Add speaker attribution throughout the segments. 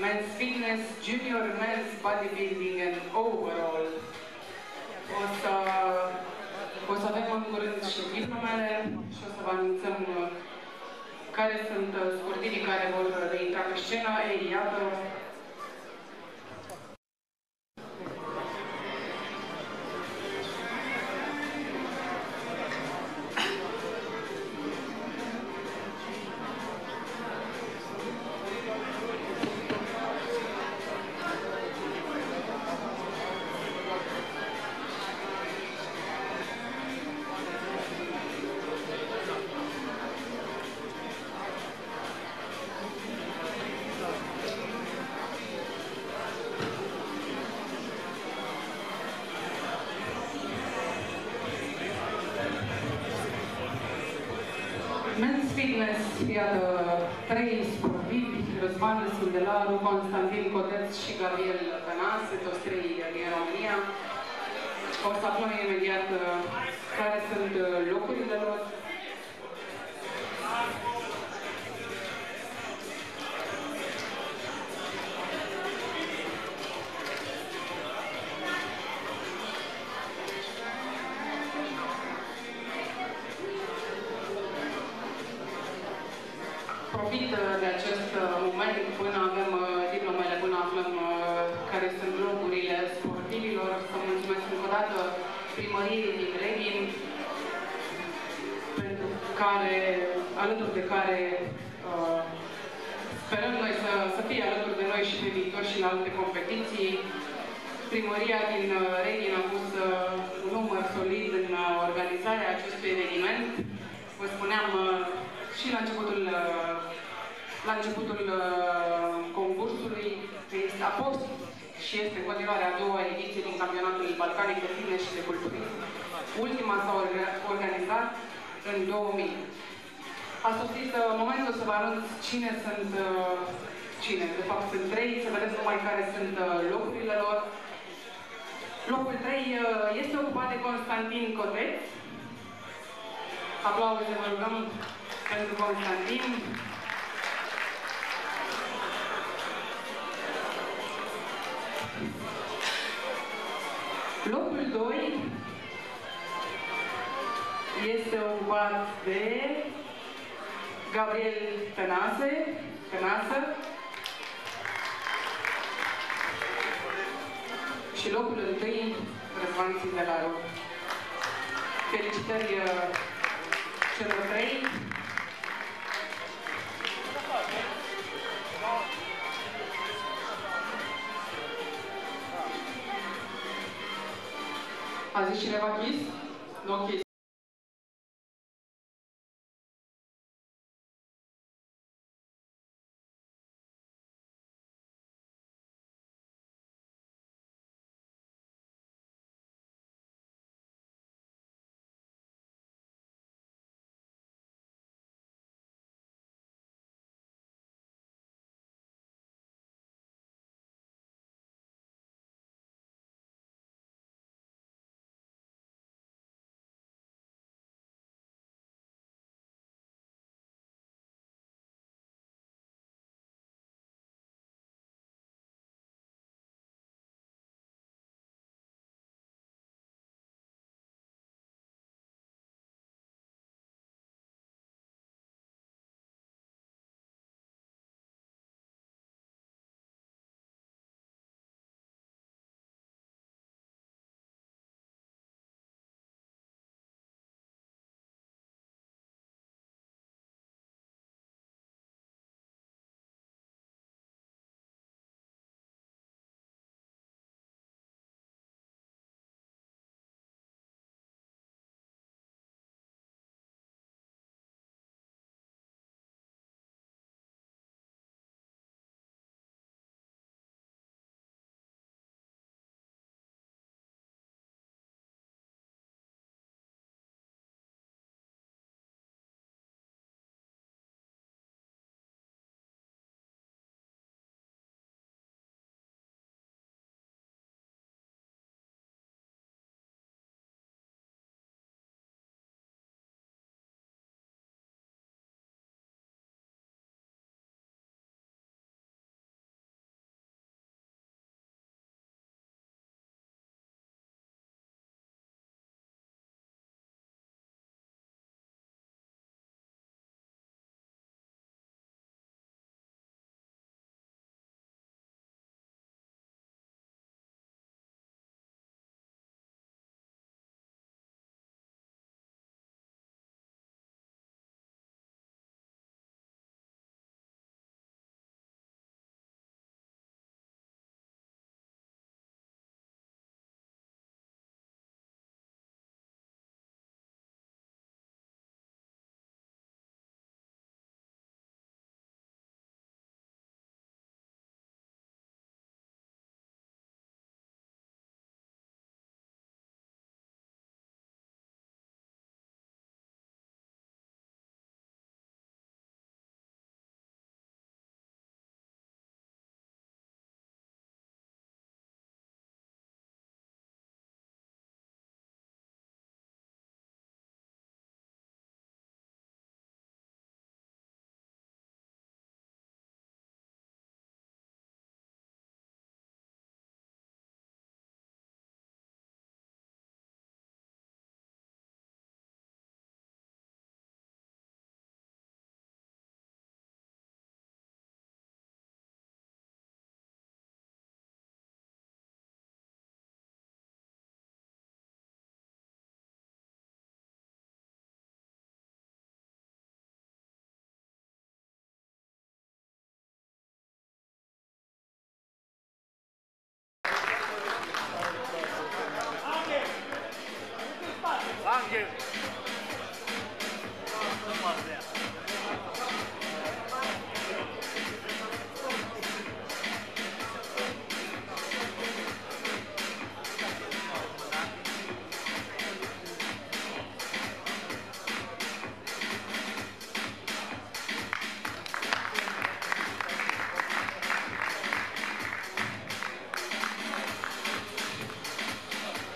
Speaker 1: men's fitness, junior men's bodybuilding and overall. O să, o să avem în curând și diplomele și o să vă anunțăm uh, care sunt uh, sportivii care vor intra pe scenă. Ei, iată, Fitness, iată, trei sportivi, Răzvan Sundelaru, Constantin Coteț și Gabriel Tănase, toți trei din România. O să aflăm imediat uh, care sunt uh, locurile lor. Mulțumesc încă o dată primăriei din Reghin, pentru care, alături de care uh, sperăm noi să, să fie alături de noi și pe viitor și în alte competiții. Primăria din uh, Reghin a pus uh, un număr solid în uh, organizarea acestui eveniment. Vă spuneam uh, și la începutul, uh, la începutul uh, concursului că este, a fost și este în continuare a doua ediție din campionatul balcanic de fitness și de culturism. Ultima s-a orga- organizat în 2000. A sosit uh, momentul să vă anunț cine sunt, uh, cine, de fapt sunt trei, să vedeți numai care sunt uh, locurile lor. Locul 3 uh, este ocupat de Constantin Coteț. Aplauze, vă rugăm, pentru Constantin. 2 este ocupat de Gabriel Tănase, Tănasă. Și locul întâi, Răzvan Țindelaru. Felicitări uh, celor trei. Assistir Eva Kiss, não aqui.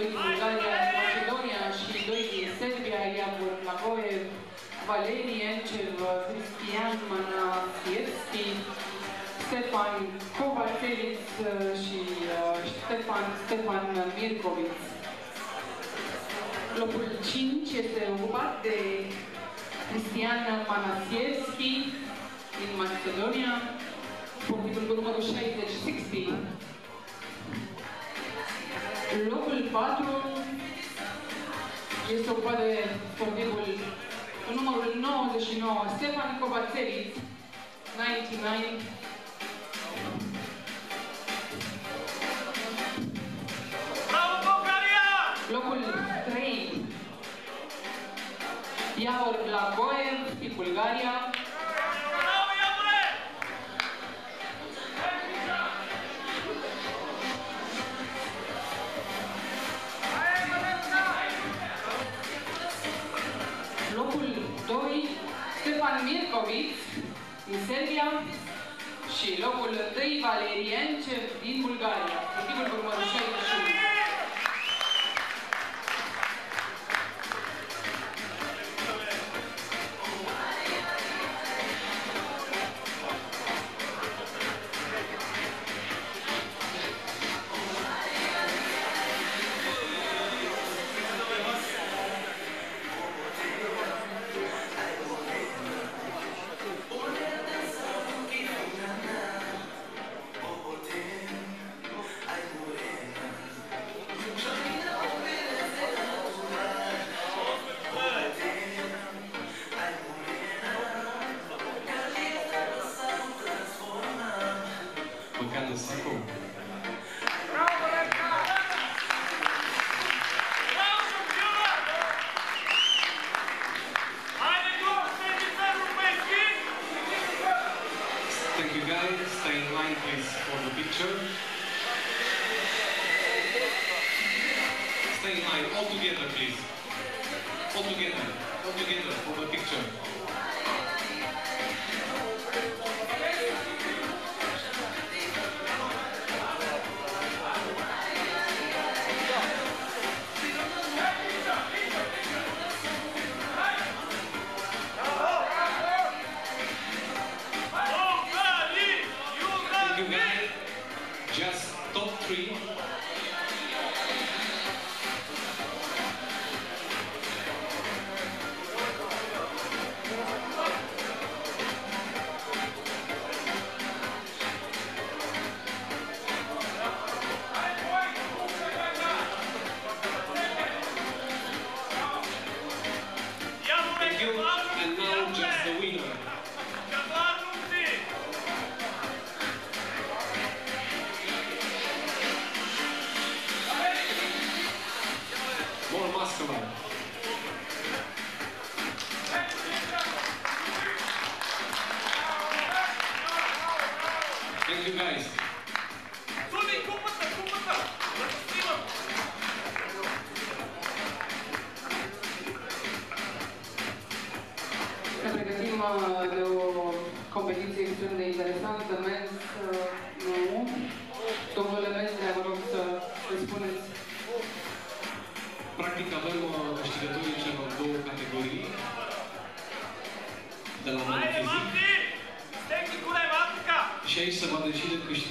Speaker 1: 2 din Bulgaria, Macedonia și 2 din Serbia, Iavor Lagoev, Valeri Encev, Cristian Manasievski, Stefan Kovacevic uh, și uh, Stefan, Stefan Mirkovic. Locul 5 este ocupat de Cristian Manasievski din Macedonia, sportivul cu numărul 60-60. Locul 4 este ocupat de sportivul cu numărul 99, Stefan Kovacevic, 99. Locul 3 Iavor Blagoev din Bulgaria. Locul 3 Valeriencev din Bulgaria.
Speaker 2: Thank you guys. Stay in line please for the picture. Stay in line all together please. All together. All together for the picture. ます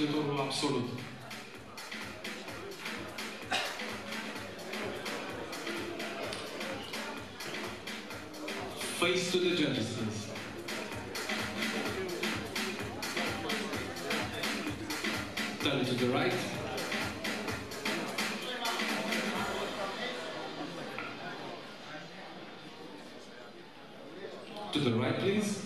Speaker 2: decide absolut. Face to the judges, please. to the right. To the right, please.